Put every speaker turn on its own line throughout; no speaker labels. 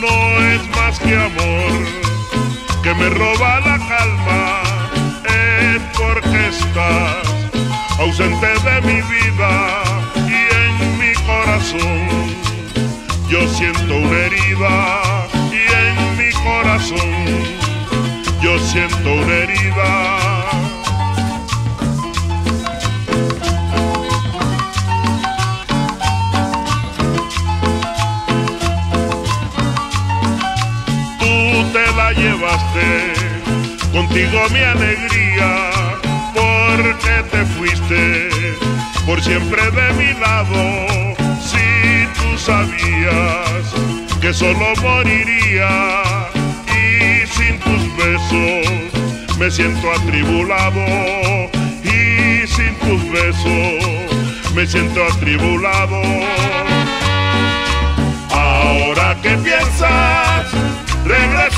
no es más que amor que me roba la calma. Es porque estás ausente de mi vida y en mi corazón yo siento una herida y en mi corazón yo siento una herida. Llevaste contigo mi alegría, porque te fuiste por siempre de mi lado. Si tú sabías que solo moriría y sin tus besos me siento atribulado y sin tus besos me siento atribulado.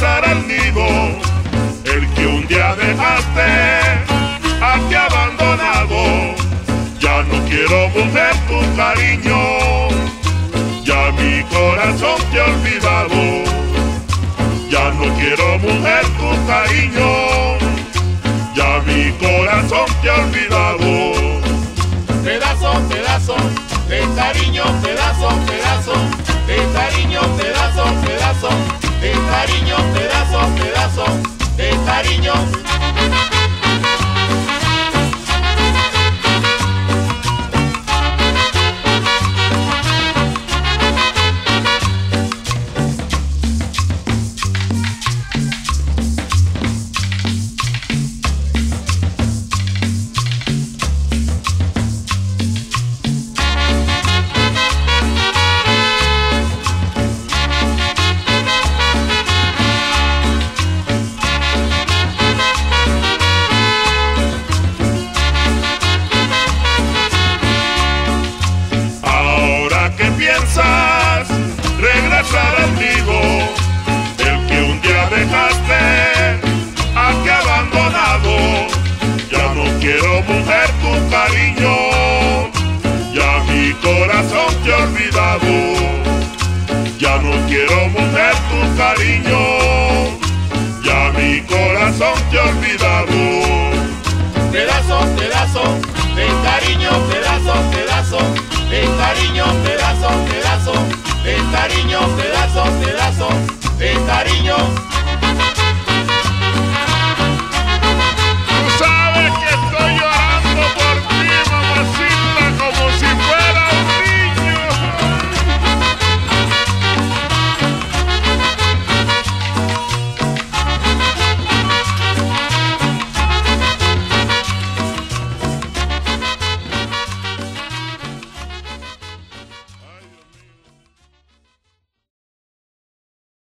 Al nido, el que un día dejaste aquí abandonado. Ya no quiero mujer tu cariño, ya mi corazón te ha olvidado. Ya no quiero mujer tu cariño, ya mi corazón te ha olvidado.
Pedazo, pedazo, de cariño, pedazo, out. Cariño.
regresar amigo, el que un día dejaste aquí abandonado. Ya no quiero mujer tu cariño, ya mi corazón te olvidado. Ya no quiero mujer tu cariño, ya mi corazón te ha olvidado.
Pedazo, pedazo, de cariño, pedazo, pedazo, cariño.